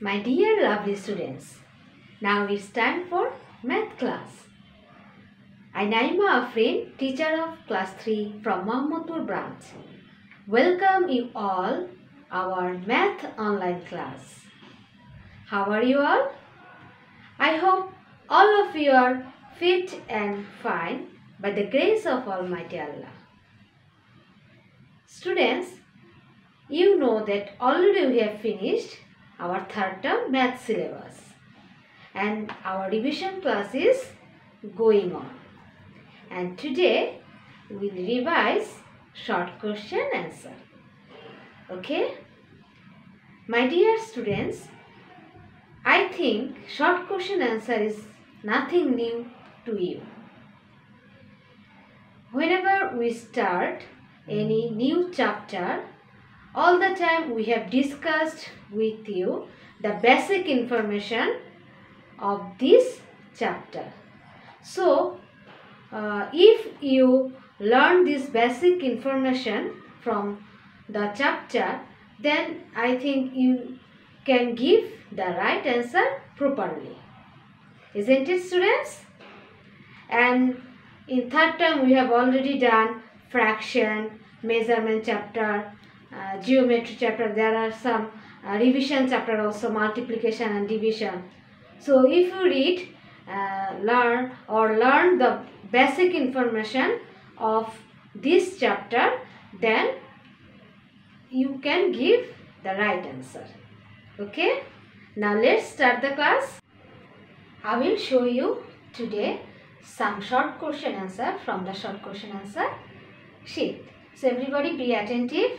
My dear lovely students, now it's time for math class. I Naima Afrin, teacher of class 3 from Mahmudpur branch. Welcome you all our math online class. How are you all? I hope all of you are fit and fine by the grace of Almighty Allah. Students, you know that already we have finished our third term math syllabus and our revision class is going on. And today we'll revise short question answer. Okay? My dear students, I think short question answer is nothing new to you. Whenever we start any new chapter, all the time we have discussed with you the basic information of this chapter. So, uh, if you learn this basic information from the chapter, then I think you can give the right answer properly. Isn't it students? And in third term we have already done fraction, measurement chapter, geometry chapter. There are some uh, revision chapter also multiplication and division. So if you read, uh, learn or learn the basic information of this chapter, then you can give the right answer. Okay. Now let's start the class. I will show you today some short question answer from the short question answer sheet. So everybody be attentive.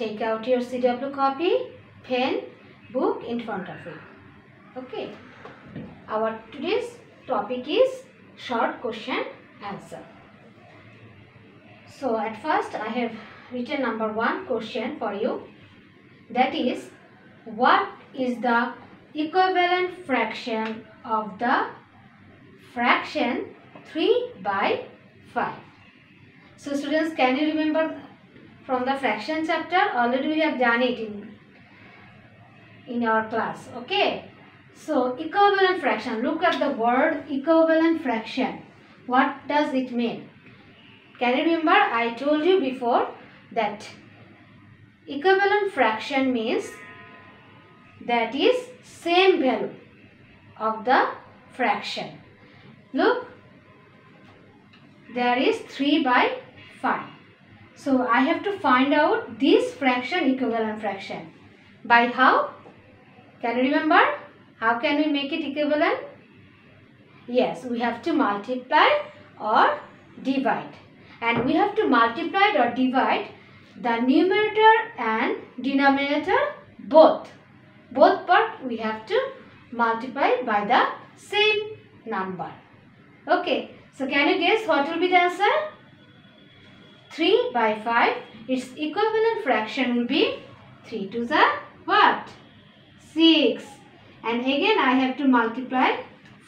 Take out your CW copy, pen, book in front of you. Okay. Our today's topic is short question answer. So at first I have written number one question for you. That is what is the equivalent fraction of the fraction 3 by 5. So students can you remember from the fraction chapter already we have done it in, in our class okay. So equivalent fraction look at the word equivalent fraction what does it mean? Can you remember I told you before that equivalent fraction means that is same value of the fraction. Look, there is 3 by 5. So, I have to find out this fraction equivalent fraction. By how? Can you remember? How can we make it equivalent? Yes, we have to multiply or divide. And we have to multiply or divide the numerator and denominator both both part we have to multiply by the same number. Okay, so can you guess what will be the answer? 3 by 5, its equivalent fraction will be 3 to the what? 6. And again I have to multiply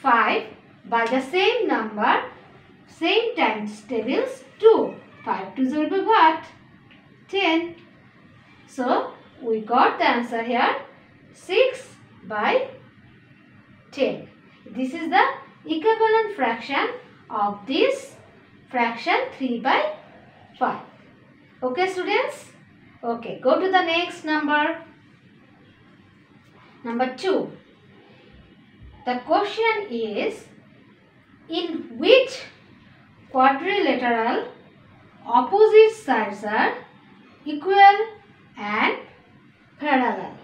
5 by the same number, same times tables 2. 5 to 0 will be what? 10. So, we got the answer here 6 by 10. This is the equivalent fraction of this fraction 3 by 5. Okay students? Okay, go to the next number. Number 2. The question is in which quadrilateral opposite sides are equal and parallel?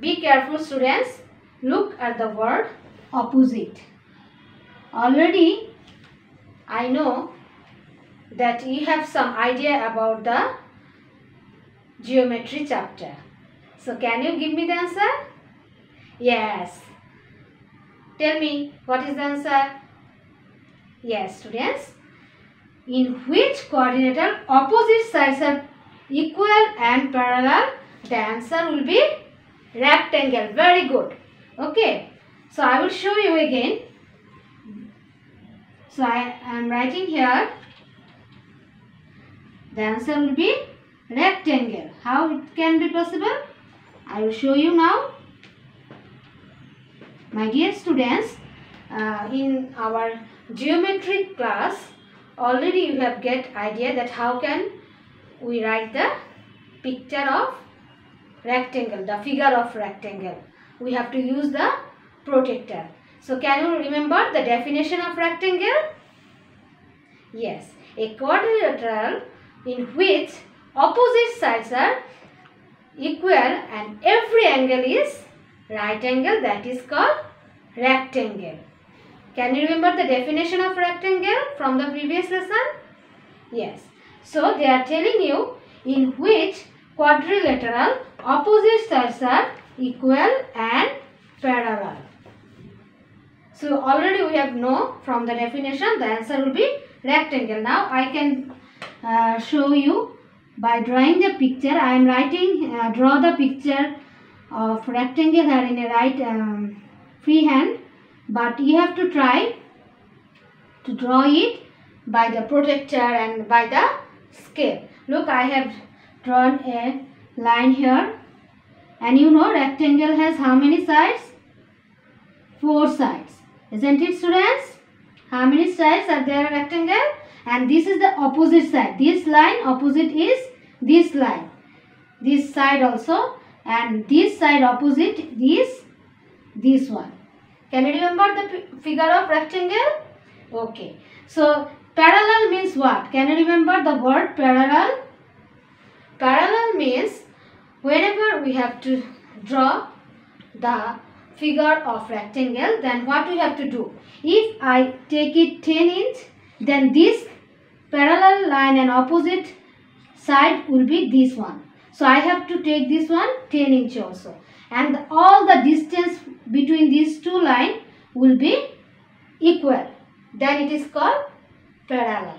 Be careful students. Look at the word opposite. Already I know that you have some idea about the geometry chapter. So can you give me the answer? Yes. Tell me what is the answer? Yes students. In which coordinate opposite sides are equal and parallel? The answer will be rectangle very good okay so i will show you again so i am writing here the answer will be rectangle how it can be possible i will show you now My dear students, uh, in our geometric class, already you have get idea that how can we write the picture of rectangle, the figure of rectangle. We have to use the protractor. So can you remember the definition of rectangle? Yes, a quadrilateral in which opposite sides are equal and every angle is right angle that is called rectangle. Can you remember the definition of rectangle from the previous lesson? Yes. So they are telling you in which quadrilateral opposite sides are equal and parallel. So already we have know from the definition the answer will be rectangle. Now I can uh, show you by drawing the picture. I am writing uh, draw the picture of rectangle in a right um, free hand but you have to try to draw it by the protractor and by the scale. Look I have drawn a line here and you know rectangle has how many sides? Four sides. Isn't it students? How many sides are there rectangle? And this is the opposite side. This line opposite is this line. This side also and this side opposite this this one. Can you remember the figure of rectangle? Okay. So parallel means what? Can you remember the word parallel? Parallel means whenever we have to draw the figure of rectangle then what we have to do? If I take it 10 inch then this parallel line and opposite side will be this one. So I have to take this one 10 inch also. And all the distance between these two lines will be equal. Then it is called parallel.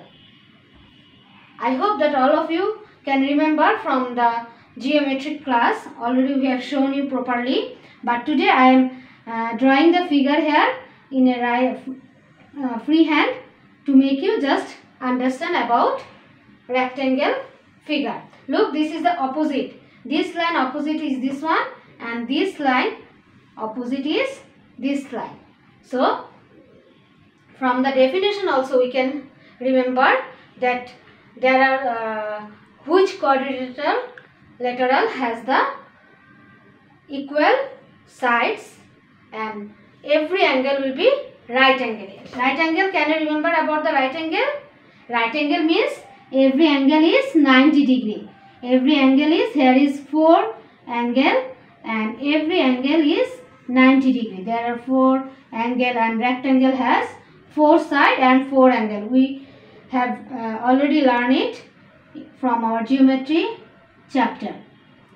I hope that all of you can remember from the geometric class. Already we have shown you properly. But today I am uh, drawing the figure here in a uh, free hand to make you just understand about rectangle figure. Look, this is the opposite. This line opposite is this one and this line opposite is this line. So, from the definition also we can remember that there are uh, which quadrilateral lateral has the equal sides and every angle will be right angle. Right angle, can you remember about the right angle? Right angle means every angle is 90 degree. Every angle is here is 4 angle and every angle is 90 degree. There are 4 angle and rectangle has 4 side and 4 angle. We have uh, already learned it from our geometry chapter.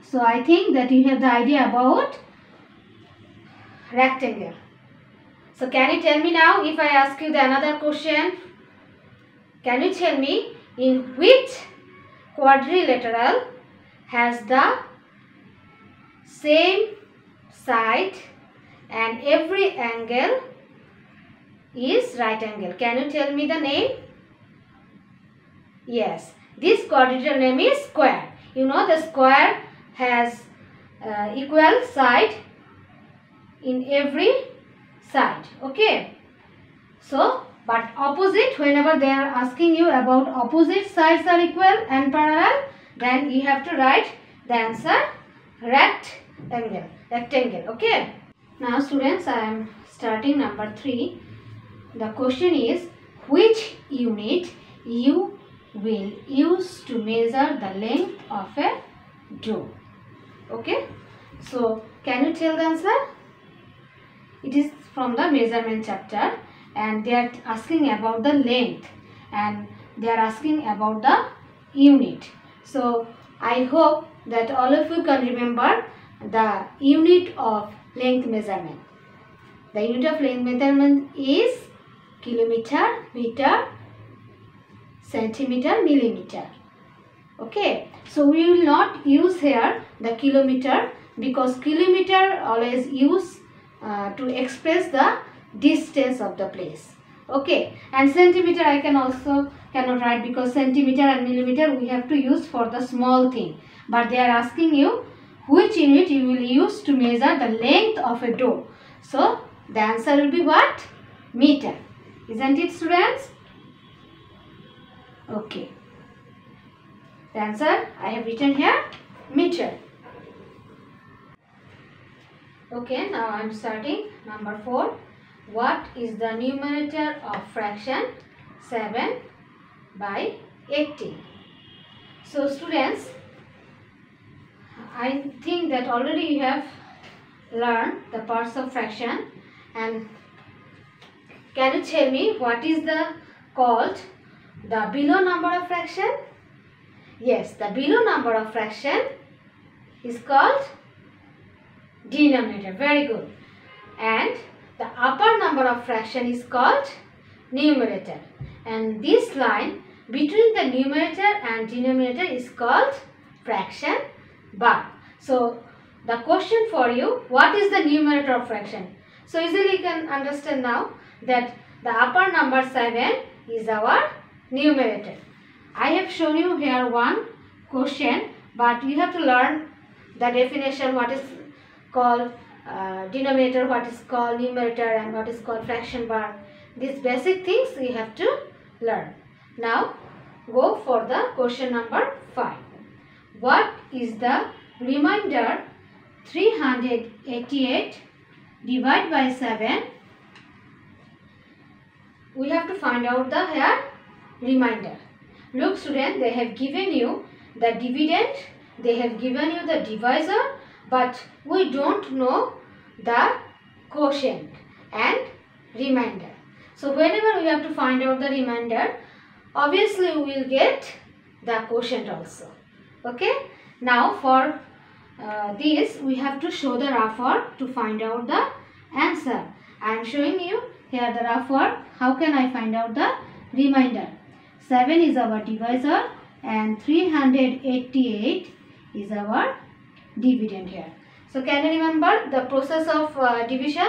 So i think that you have the idea about rectangle. So can you tell me now if i ask you the another question can you tell me in which quadrilateral has the same side and every angle is right angle. Can you tell me the name? Yes, this quadrilateral name is square. You know the square has uh, equal side in every side. Okay. So, but opposite, whenever they are asking you about opposite sides are equal and parallel, then you have to write the answer rectangle. Rectangle. Okay. Now students, I am starting number 3. The question is, which unit you will use to measure the length of a door? Okay. So, can you tell the answer? It is from the measurement chapter and they are asking about the length and they are asking about the unit. So I hope that all of you can remember the unit of length measurement. The unit of length measurement is kilometer, meter, centimeter, millimeter. Okay. So we will not use here the kilometer because kilometer always use uh, to express the distance of the place okay and centimeter i can also cannot write because centimeter and millimeter we have to use for the small thing but they are asking you which unit you will use to measure the length of a door so the answer will be what? Meter. Isn't it students? Okay. The answer I have written here meter. Okay, now I am starting number 4. What is the numerator of fraction 7 by 80? So students, I think that already you have learned the parts of fraction and can you tell me what is the called the below number of fraction? Yes, the below number of fraction is called denominator. Very good. And the upper number of fraction is called numerator. And this line between the numerator and denominator is called fraction bar. So the question for you, what is the numerator of fraction? So easily you can understand now that the upper number 7 is our numerator. I have shown you here one question but you have to learn the definition what is called uh, denominator, what is called numerator and what is called fraction bar. These basic things we have to learn. Now go for the question number 5. What is the remainder 388 divided by 7? We have to find out the here remainder. Look student, they have given you the dividend, they have given you the divisor, but we don't know the quotient and remainder. So whenever we have to find out the remainder, obviously we will get the quotient also. Okay. Now for uh, this we have to show the rough to find out the answer. I am showing you here the rough. How can I find out the remainder? 7 is our divisor and 388 is our dividend here. So can you remember the process of uh, division?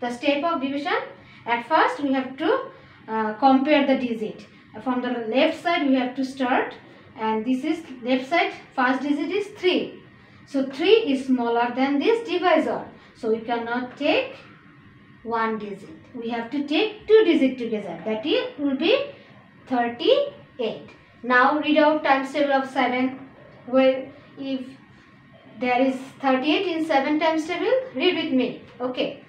The step of division? At first we have to uh, compare the digit. From the left side we have to start and this is left side first digit is 3. So 3 is smaller than this divisor. So we cannot take one digit. We have to take two digits together. That is will be 38. Now read out times table of 7 where if there is 38 in 7 times table, read with me. Okay.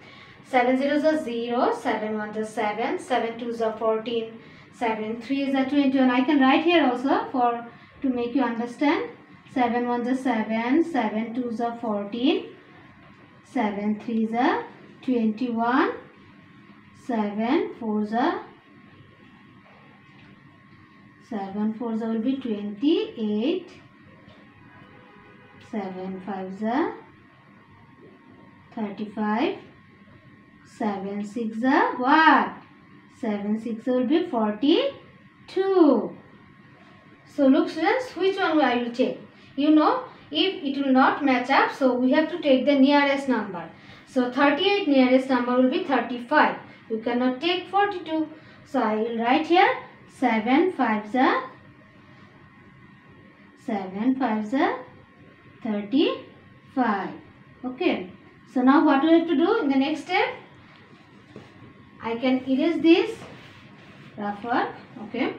7 zeros are 0, 7 ones are 7, 7 twos are 14, 7 threes are 21. I can write here also for to make you understand. 7 ones are 7, 7 twos are 14, 7 threes are 21, 7 fours are 7 fours will be 28, 7 fives are 35, 7 six are what? 7 6 will be 42. So look students, which one will I will take? You know, if it will not match up, so we have to take the nearest number. So 38 nearest number will be 35. You cannot take 42. So I will write here 7 5s are 7 5s are 35. Okay. So now what we have to do in the next step? I can erase this rough work. Okay.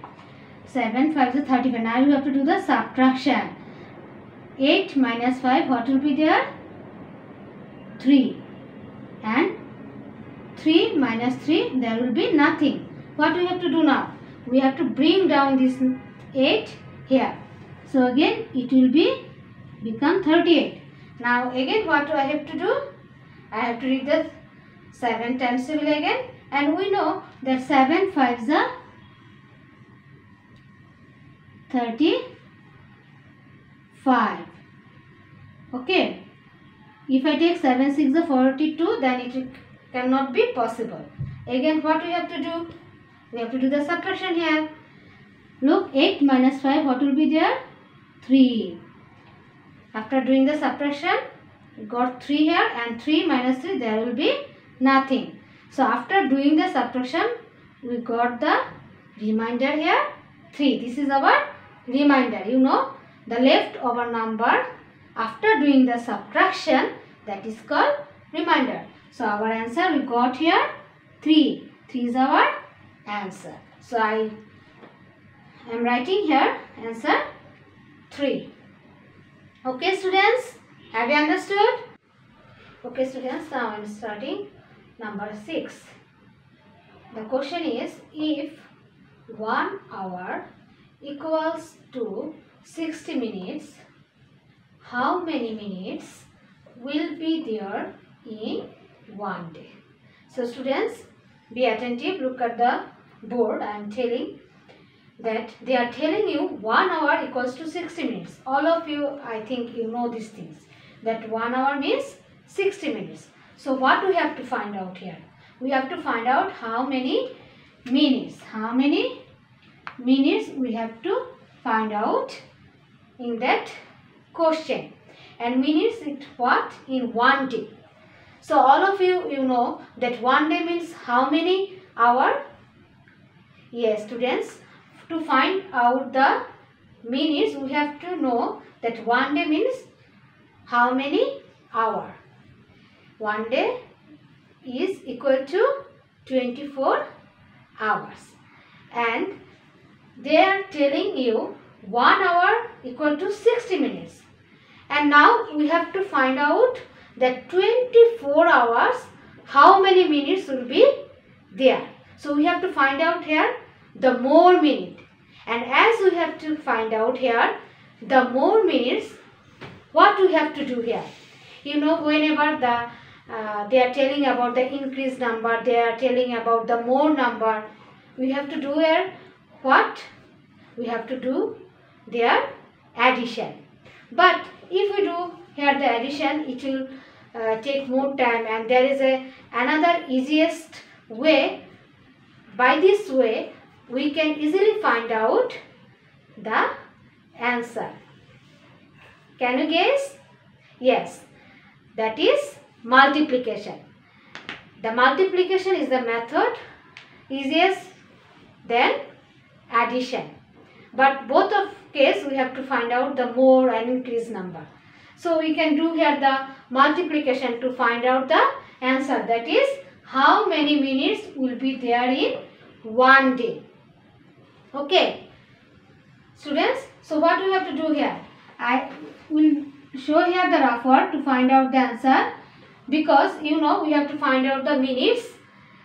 7 5 is 35. Now you have to do the subtraction. 8 minus 5 what will be there? 3. And 3 minus 3 there will be nothing. What we have to do now? We have to bring down this 8 here. So again it will be become 38. Now again what do I have to do? I have to read the 7 times table again and we know that 7 5s are 35. Okay. If I take 7 6 are 42 then it cannot be possible. Again what we have to do? We have to do the subtraction here. Look 8 minus 5 what will be there? 3. After doing the subtraction got 3 here and 3 minus 3 there will be nothing. So after doing the subtraction we got the remainder here 3. This is our remainder. You know the leftover number after doing the subtraction that is called reminder. So our answer we got here 3. 3 is our answer. So I am writing here answer 3. Okay students, have you understood? Okay students, now I am starting number 6. The question is if 1 hour equals to 60 minutes, how many minutes will be there in one day? So students, be attentive, look at the board I am telling that they are telling you 1 hour equals to 60 minutes. All of you, I think you know these things. That 1 hour means 60 minutes. So what we have to find out here? We have to find out how many minutes. How many minutes we have to find out in that question. And minutes it what? In one day. So all of you, you know that one day means how many hour? Yes, students, to find out the minutes, we have to know that one day means how many hour. One day is equal to 24 hours. And they are telling you 1 hour equal to 60 minutes. And now we have to find out that 24 hours, how many minutes will be there. So we have to find out here the more minute. And as we have to find out here the more minutes, what we have to do here? You know, whenever the uh, they are telling about the increased number, they are telling about the more number, we have to do here what? We have to do their addition. But if we do here the addition, it will uh, take more time and there is a another easiest way. By this way, we can easily find out the answer. Can you guess? Yes, that is multiplication. The multiplication is the method easiest than addition. But both of case we have to find out the more and increase number. So we can do here the multiplication to find out the answer. That is how many minutes will be there in one day. Okay. Students, so what do we have to do here? I will show here the rougher to find out the answer because you know we have to find out the minutes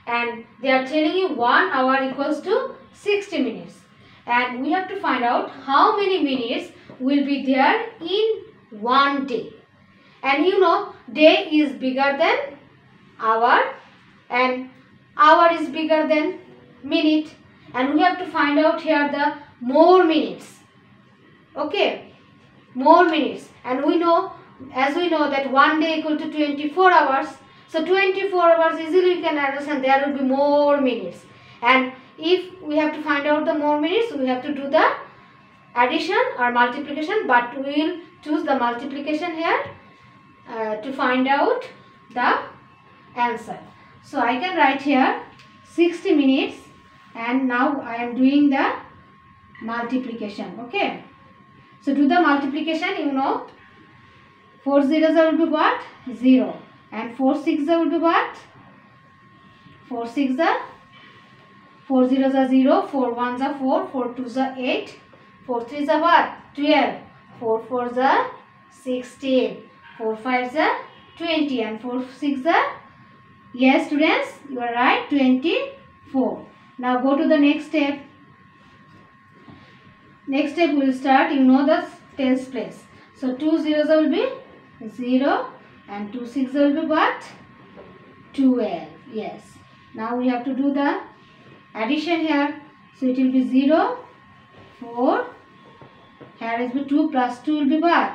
and they are telling you 1 hour equals to 60 minutes and we have to find out how many minutes will be there in one day and you know day is bigger than hour and hour is bigger than minute and we have to find out here the more minutes. Okay? More minutes. And we know as we know that one day equal to 24 hours. So 24 hours easily we can understand there will be more minutes. And if we have to find out the more minutes, we have to do the addition or multiplication, but we will choose the multiplication here uh, to find out the answer. So I can write here 60 minutes and now I am doing the multiplication. Okay. So do the multiplication, you know, 4 zeros will be what? 0. And 4 6 will be what? 4 6 4 zeros are 0, 4 ones are 4, 4 twos are 8, 4 threes are what? 12, 4 fours are 16, 4 fives are 20 and 4 six are, yes students, you are right, 24. Now go to the next step. Next step we will start, you know the tens place. So 2 zeros will be 0 and 2 six will be what? 12, yes. Now we have to do the addition here. So it will be 0, 4. Here is be 2 plus 2 will be what?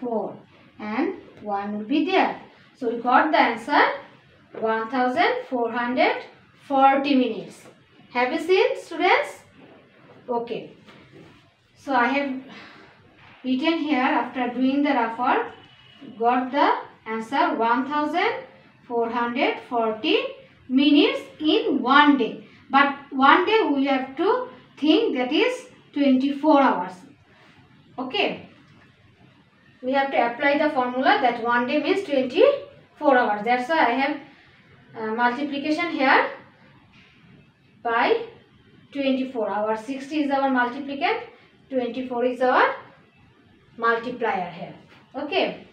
4. And 1 will be there. So we got the answer 1440 minutes. Have you seen students? Okay. So I have written here after doing the rougher got the answer 1440 minutes in one day. But one day we have to think that is 24 hours. Okay. We have to apply the formula that one day means 24 hours. That's why I have uh, multiplication here by 24. Our 60 is our multiplicand, 24 is our multiplier here. Okay.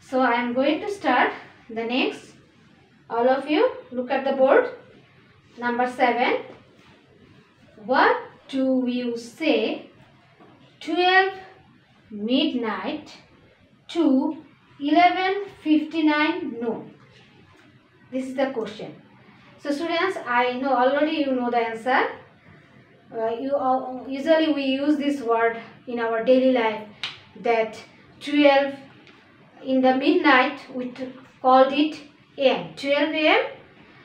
So I am going to start the next. All of you look at the board. Number 7. What do you say 12 midnight to 11.59 noon? This is the question. So students, I know already you know the answer. Uh, you uh, usually we use this word in our daily life that 12 in the midnight we called it am 12 am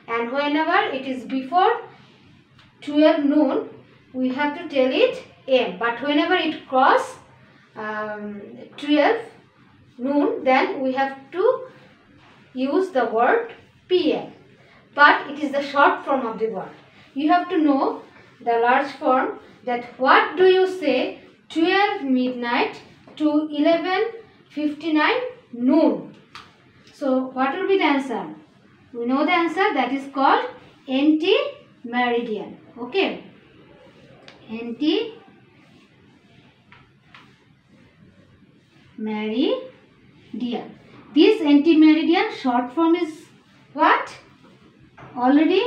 and whenever it is before 12 noon we have to tell it am but whenever it cross um, 12 noon then we have to use the word pm but it is the short form of the word you have to know the large form that what do you say 12 midnight to 11.59 noon. So what will be the answer? We know the answer that is called anti-meridian. Okay. Anti-meridian. This anti-meridian short form is what? Already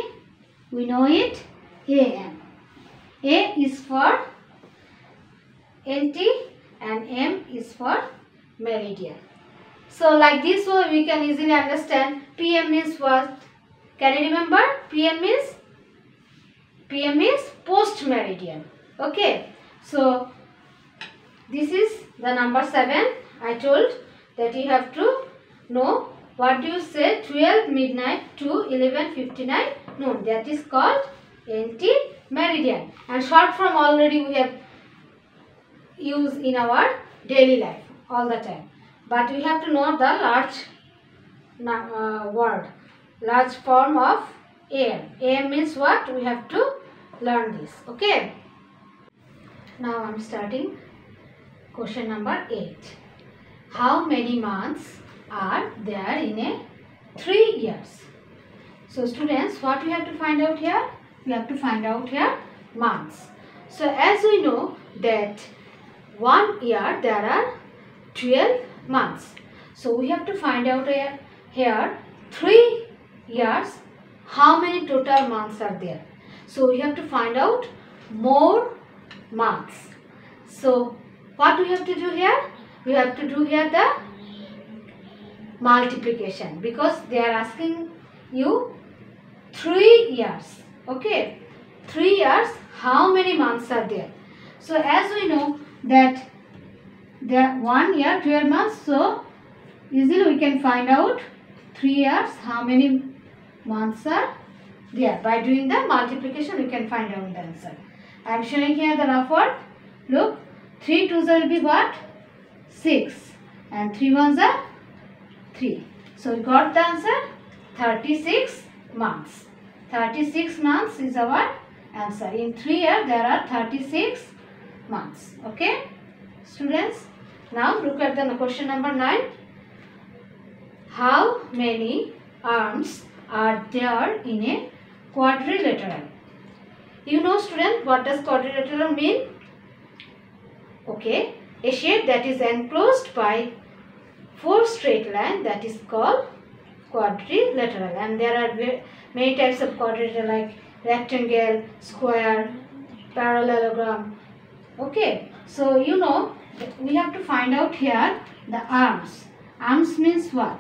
we know it AM. A is for anti and M is for meridian. So like this way we can easily understand PM means what? Can you remember? PM means PM is post meridian. Okay. So this is the number 7. I told that you have to know what do you say 12 midnight to 11.59 noon. That is called anti-meridian. And short form already we have used in our daily life all the time. But we have to know the large uh, word, large form of AM. AM means what? We have to learn this. Okay. Now I am starting question number 8. How many months are there in a 3 years? So students, what we have to find out here? We have to find out here months. So as we know that one year there are 12 months. So we have to find out here, here 3 years how many total months are there. So we have to find out more months. So what we have to do here? We have to do here the multiplication because they are asking you 3 years. Okay. 3 years how many months are there? So as we know that there one year 12 months so easily we can find out 3 years how many months are there by doing the multiplication we can find out the answer i am showing here the rough work look 3 twos will be what 6 and 3 ones are 3 so we got the answer 36 months 36 months is our answer in 3 years there are 36 months. Okay, students. Now look at the question number 9. How many arms are there in a quadrilateral? You know student what does quadrilateral mean? Okay, a shape that is enclosed by four straight lines that is called quadrilateral. And there are many types of quadrilateral like rectangle, square, parallelogram, okay so you know we have to find out here the arms. Arms means what?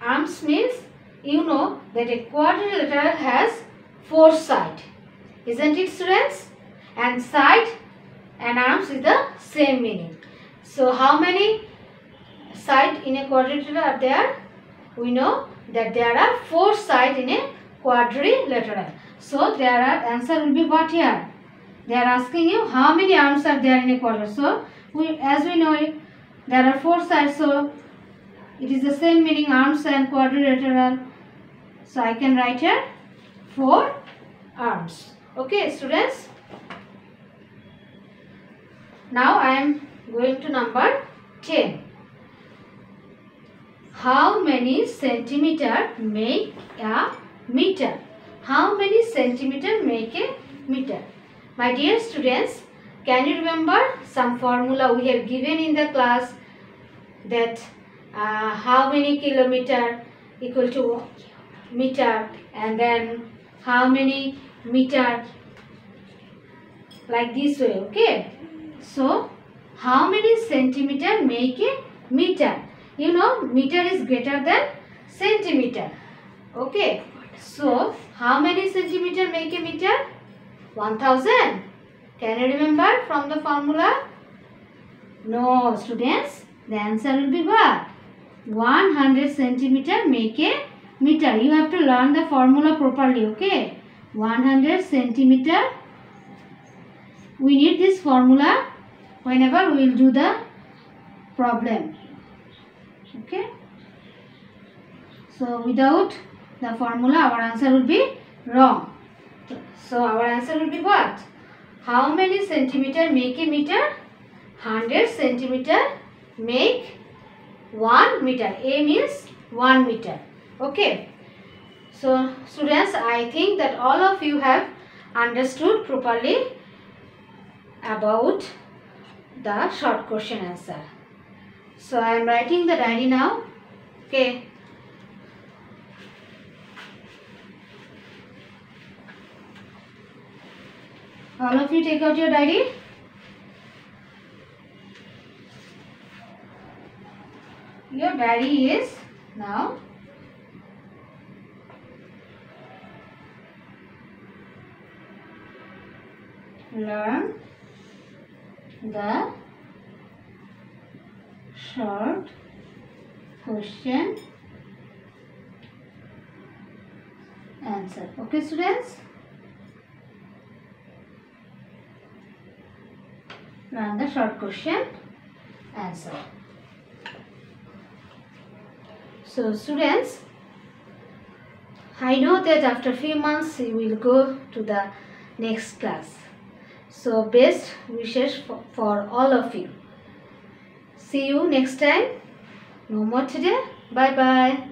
Arms means you know that a quadrilateral has four sides isn't it students? And side and arms is the same meaning so how many sides in a quadrilateral are there we know that there are four sides in a quadrilateral so there are answer will be what here? They are asking you how many arms are there in a quadrilateral. So we, as we know it, there are four sides. So it is the same meaning arms and quadrilateral. So I can write here four arms. Okay students. Now I am going to number 10. how many centimeter make a meter? How many centimeter make a meter? My dear students, can you remember some formula we have given in the class that uh, how many kilometer equal to meter and then how many meter like this way okay so how many centimeter make a meter you know meter is greater than centimeter okay so how many centimeter make a meter 1000 can you remember from the formula no students the answer will be what 100 centimeter make a meter. You have to learn the formula properly, okay? 100 centimeter. We need this formula whenever we will do the problem. Okay? So, without the formula, our answer will be wrong. So, our answer will be what? How many centimeter make a meter? 100 centimeter make 1 meter. A means 1 meter. Okay. So students, I think that all of you have understood properly about the short question answer. So I am writing the diary now. Okay. All of you take out your diary. your diary is now learn the short question answer. Okay students? Learn the short question answer. So students, I know that after few months you will go to the next class. So best wishes for, for all of you. See you next time. No more today. Bye bye.